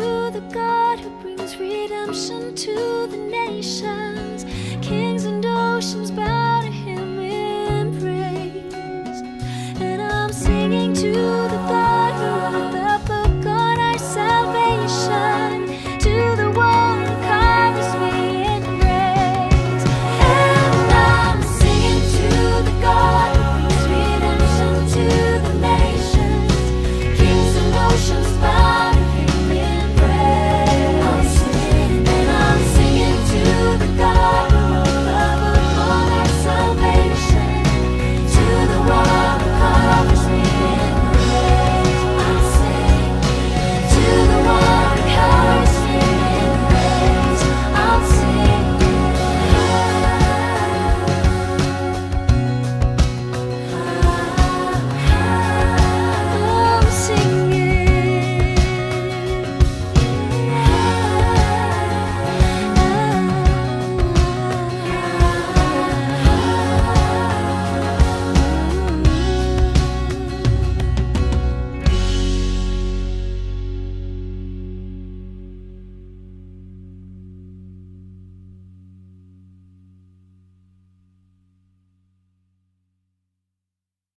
to the God who brings redemption to the nations. Kings and oceans bow.